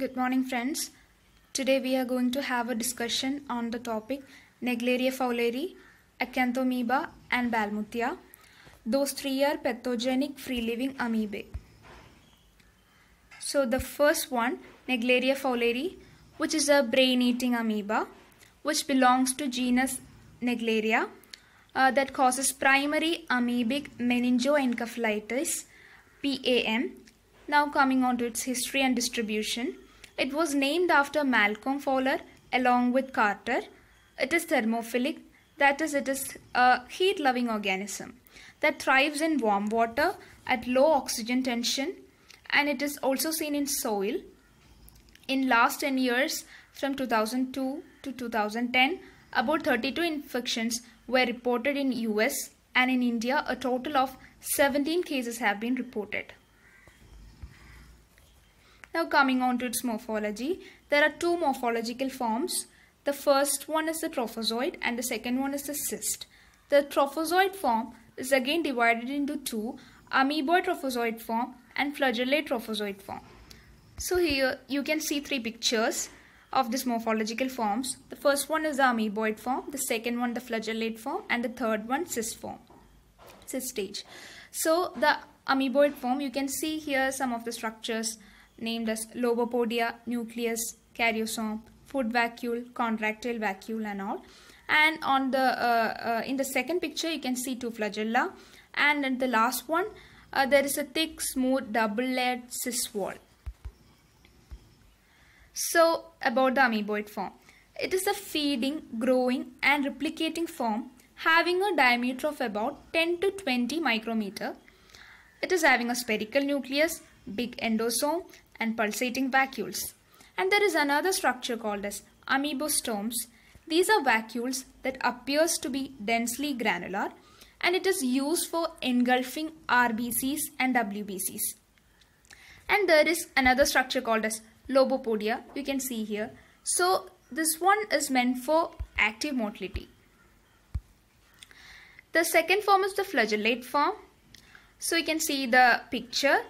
Good morning, friends. Today we are going to have a discussion on the topic Naegleria fowleri, Acanthamoeba, and Balmuthia. Those three are pathogenic free living amoebae. So, the first one, Naegleria fowleri, which is a brain eating amoeba, which belongs to genus Naegleria, uh, that causes primary amoebic meningoencephalitis, PAM. Now, coming on to its history and distribution. It was named after Malcolm Fowler along with Carter. It is thermophilic, that is, it is a heat loving organism that thrives in warm water at low oxygen tension and it is also seen in soil. In last 10 years from 2002 to 2010, about 32 infections were reported in US and in India a total of 17 cases have been reported. Now coming on to its morphology, there are two morphological forms. The first one is the trophozoite and the second one is the cyst. The trophozoite form is again divided into two, amoeboid trophozoite form and flagellate trophozoite form. So here you can see three pictures of this morphological forms. The first one is the amoeboid form, the second one the flagellate form and the third one cyst form, cyst stage. So the amoeboid form you can see here some of the structures named as lobopodia, nucleus, karyosome, food vacuole, contractile vacuole and all. And on the uh, uh, in the second picture you can see two flagella and in the last one uh, there is a thick smooth double layered cyst wall. So about the amoeboid form. It is a feeding, growing and replicating form having a diameter of about 10 to 20 micrometer. It is having a spherical nucleus, big endosome and pulsating vacuoles. And there is another structure called as amoebostomes. These are vacuoles that appears to be densely granular and it is used for engulfing RBCs and WBCs. And there is another structure called as lobopodia you can see here. So this one is meant for active motility. The second form is the flagellate form. So you can see the picture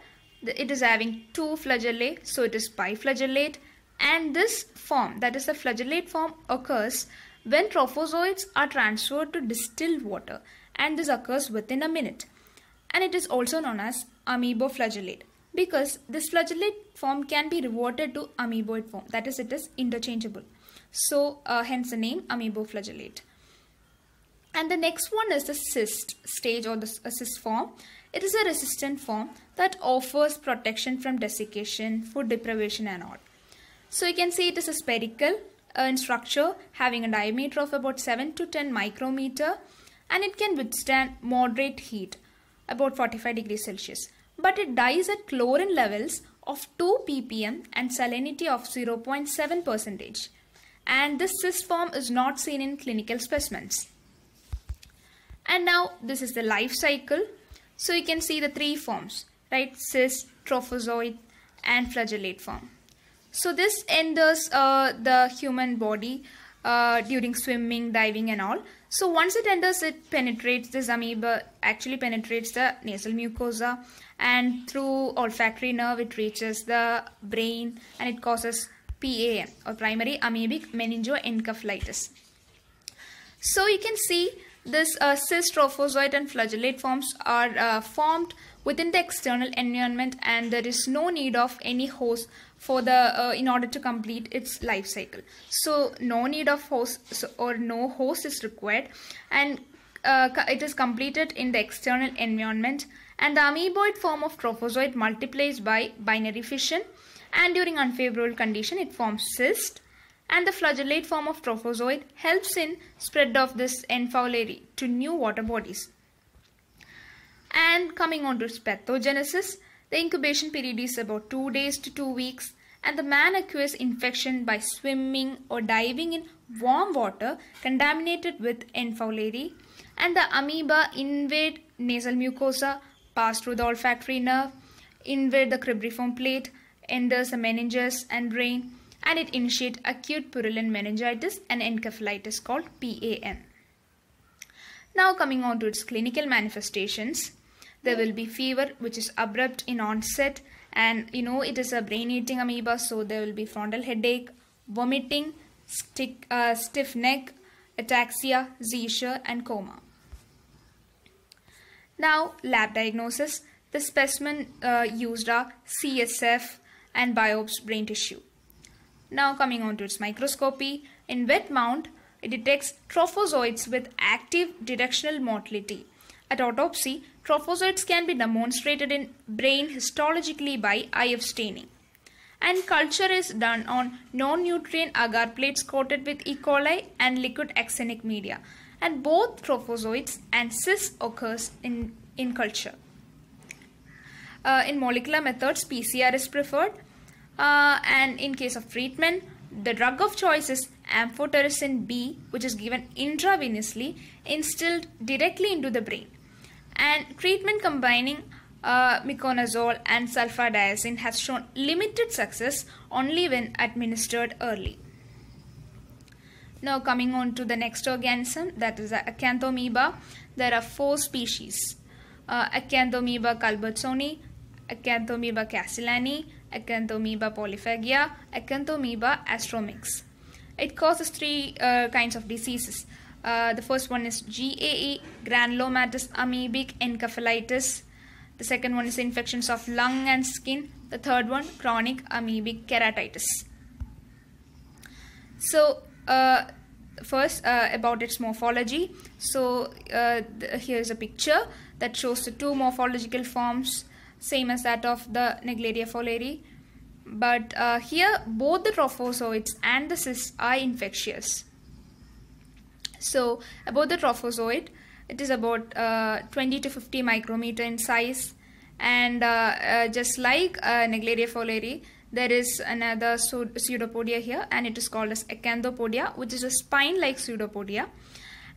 it is having two flagellae so it is biflagellate. And this form that is the flagellate form occurs when trophozoites are transferred to distilled water. And this occurs within a minute. And it is also known as amoeboflagellate because this flagellate form can be reverted to amoeboid form. That is it is interchangeable. So uh, hence the name amoeboflagellate and the next one is the cyst stage or the cyst form it is a resistant form that offers protection from desiccation, food deprivation and all. So you can see it is a spherical uh, in structure having a diameter of about 7 to 10 micrometer and it can withstand moderate heat about 45 degrees Celsius. But it dies at chlorine levels of 2 ppm and salinity of 0.7 percentage. And this cyst form is not seen in clinical specimens. And now this is the life cycle so you can see the three forms, right? Cyst, trophozoite and flagellate form. So this enters uh, the human body uh, during swimming, diving and all. So once it enters, it penetrates, this amoeba actually penetrates the nasal mucosa and through olfactory nerve it reaches the brain and it causes PAM or primary amoebic meningoencephalitis. So you can see this uh, cyst, trophozoite and flagellate forms are uh, formed within the external environment and there is no need of any host for the uh, in order to complete its life cycle. So no need of host or no host is required and uh, it is completed in the external environment and the amoeboid form of trophozoite multiplies by binary fission and during unfavorable condition it forms cyst and the flagellate form of trophozoite helps in spread of this N. fowleri to new water bodies. And coming on to pathogenesis, the incubation period is about 2 days to 2 weeks and the man acquires infection by swimming or diving in warm water contaminated with N. fowleri and the amoeba invade nasal mucosa, pass through the olfactory nerve, invade the cribriform plate, enters the meninges and brain and it initiates acute purulent meningitis and encephalitis called PAM. Now coming on to its clinical manifestations, there will be fever which is abrupt in onset and you know it is a brain eating amoeba so there will be frontal headache vomiting stick, uh, stiff neck ataxia seizure and coma. Now lab diagnosis. The specimen uh, used are csf and biopsy brain tissue now coming on to its microscopy in wet mount it detects trophozoites with active directional motility at autopsy, trophozoites can be demonstrated in brain histologically by IF staining. And culture is done on non-nutrient agar plates coated with E. coli and liquid axenic media. And both trophozoites and cysts occurs in, in culture. Uh, in molecular methods, PCR is preferred. Uh, and in case of treatment, the drug of choice is amphotericin B, which is given intravenously, instilled directly into the brain and treatment combining uh, miconazole and sulfadiazine has shown limited success only when administered early. Now coming on to the next organism that is Acanthamoeba. There are four species. Uh, Acanthamoeba culbertsoni, Acanthamoeba castellanii, Acanthamoeba polyphagia, Acanthamoeba astromyx. It causes three uh, kinds of diseases. Uh, the first one is GAE, granulomatous amoebic encephalitis. The second one is infections of lung and skin. The third one, chronic amoebic keratitis. So, uh, first uh, about its morphology. So, uh, here is a picture that shows the two morphological forms, same as that of the Naegleria fowleri. But uh, here, both the trophozoites and the cysts are infectious. So about the trophozoite, it is about uh, 20 to 50 micrometer in size and uh, uh, just like uh, Naegleria fowleri, there is another pseudopodia here and it is called as acanthopodia which is a spine-like pseudopodia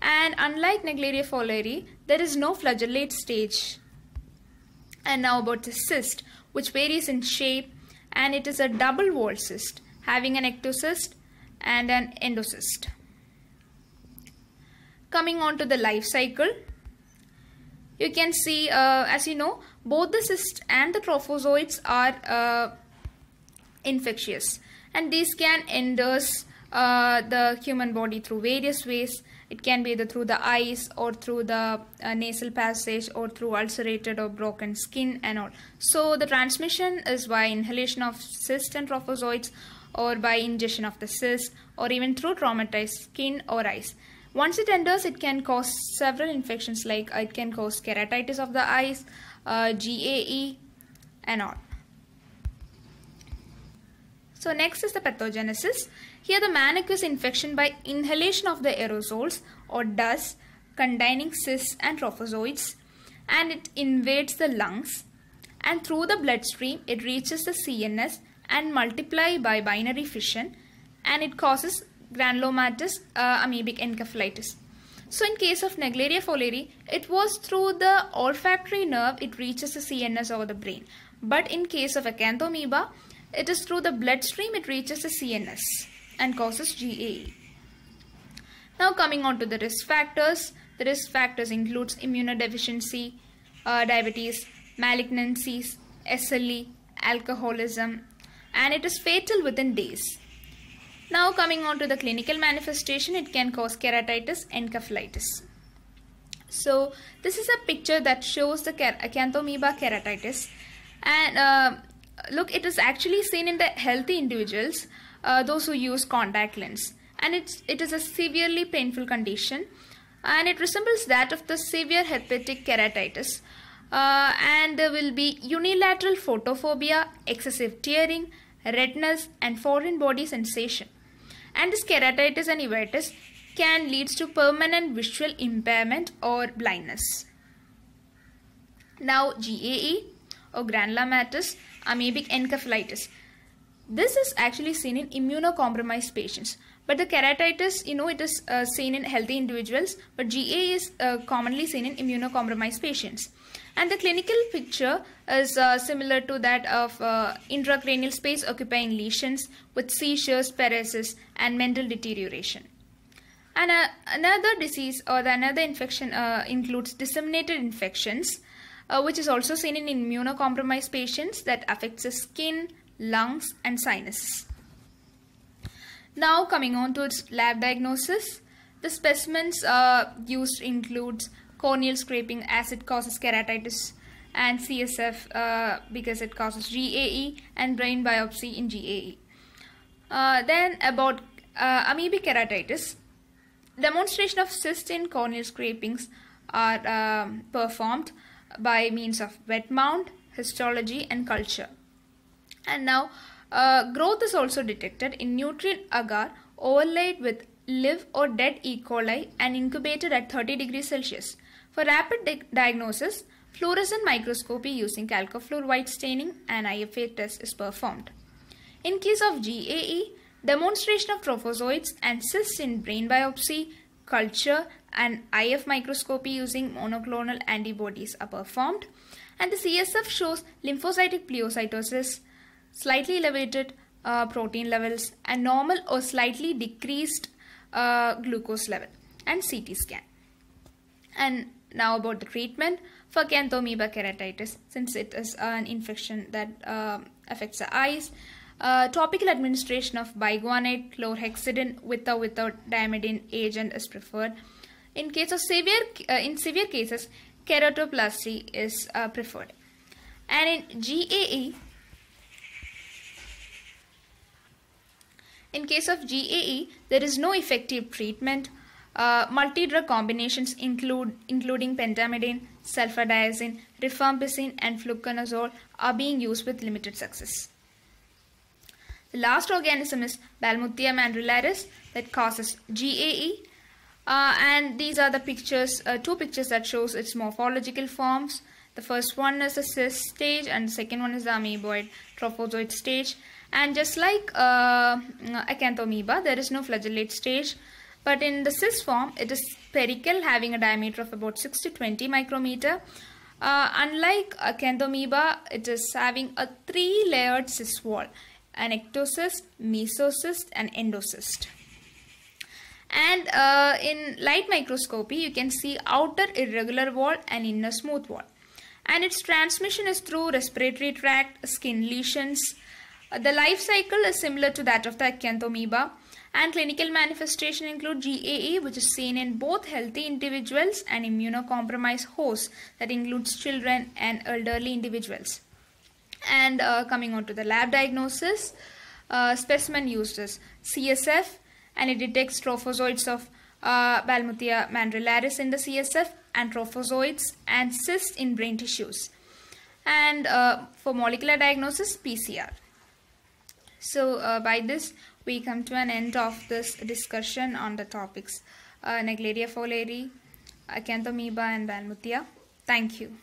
and unlike Naegleria fowleri, there is no flagellate stage. And now about the cyst which varies in shape and it is a double wall cyst having an ectocyst and an endocyst. Coming on to the life cycle, you can see uh, as you know both the cysts and the trophozoites are uh, infectious and these can endorse uh, the human body through various ways. It can be either through the eyes or through the uh, nasal passage or through ulcerated or broken skin and all. So the transmission is by inhalation of cysts and trophozoites or by ingestion of the cyst or even through traumatized skin or eyes. Once it enters, it can cause several infections like it can cause keratitis of the eyes, uh, GAE and all. So next is the pathogenesis. Here the man acquires infection by inhalation of the aerosols or dust containing cysts and trophozoites and it invades the lungs and through the bloodstream it reaches the CNS and multiply by binary fission and it causes granulomatous uh, amoebic encephalitis. So in case of Naegleria fowleri, it was through the olfactory nerve it reaches the CNS or the brain. But in case of Acanthamoeba, it is through the bloodstream it reaches the CNS and causes GAE. Now coming on to the risk factors. The risk factors includes immunodeficiency, uh, diabetes, malignancies, SLE, alcoholism and it is fatal within days. Now coming on to the clinical manifestation, it can cause keratitis, encephalitis. So this is a picture that shows the acanthamoeba keratitis and uh, look it is actually seen in the healthy individuals, uh, those who use contact lens and it's, it is a severely painful condition and it resembles that of the severe herpetic keratitis uh, and there will be unilateral photophobia, excessive tearing, redness and foreign body sensation and this keratitis and uveitis can lead to permanent visual impairment or blindness. Now GAE or granulomatous amoebic encephalitis. This is actually seen in immunocompromised patients. But the keratitis, you know, it is uh, seen in healthy individuals, but GA is uh, commonly seen in immunocompromised patients. And the clinical picture is uh, similar to that of uh, intracranial space occupying lesions with seizures, paresis, and mental deterioration. And uh, another disease or the another infection uh, includes disseminated infections which is also seen in immunocompromised patients that affects the skin, lungs and sinuses. Now coming on to its lab diagnosis, the specimens uh, used includes corneal scraping as it causes keratitis and CSF uh, because it causes GAE and brain biopsy in GAE. Uh, then about uh, amoebic keratitis, demonstration of cyst in corneal scrapings are um, performed by means of wet mount, histology and culture. And now uh, growth is also detected in nutrient agar overlaid with live or dead E. coli and incubated at 30 degrees Celsius. For rapid di diagnosis, fluorescent microscopy using calcofluor white staining and IFA test is performed. In case of GAE, demonstration of trophozoites and cysts in brain biopsy, culture and IF microscopy using monoclonal antibodies are performed and the CSF shows lymphocytic pleocytosis, slightly elevated uh, protein levels and normal or slightly decreased uh, glucose level and CT scan. And now about the treatment for Acanthamoeba keratitis since it is an infection that uh, affects the eyes. Uh, topical administration of biguanide chlorhexidine with or without diamidine agent is preferred. In case of severe, uh, in severe cases, keratoplasty is uh, preferred. And in GAE, in case of GAE, there is no effective treatment. Uh, multi-drug combinations include including pentamidine, sulfadiazine, rifampicin, and fluconazole are being used with limited success. The last organism is Ballmuthia mandrillaris that causes GAE. Uh, and these are the pictures, uh, two pictures that shows its morphological forms. The first one is the cyst stage and the second one is the amoeboid trophozoite stage. And just like uh, acanthamoeba, there is no flagellate stage. But in the cyst form, it is spherical having a diameter of about 6 to 20 micrometer. Uh, unlike acanthamoeba, it is having a three-layered cyst wall an ectocyst, mesocyst and endocyst. And uh, in light microscopy, you can see outer irregular wall and inner smooth wall. And its transmission is through respiratory tract, skin lesions. Uh, the life cycle is similar to that of the acanthamoeba. And clinical manifestation include GAE, which is seen in both healthy individuals and immunocompromised hosts, that includes children and elderly individuals. And uh, coming on to the lab diagnosis, uh, specimen used is CSF and it detects trophozoites of uh, Ballmuthia mandrillaris in the CSF and trophozoites and cysts in brain tissues. And uh, for molecular diagnosis, PCR. So uh, by this, we come to an end of this discussion on the topics uh, Naegleria fowleri, Acanthamoeba and Ballmuthia. Thank you.